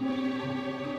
Música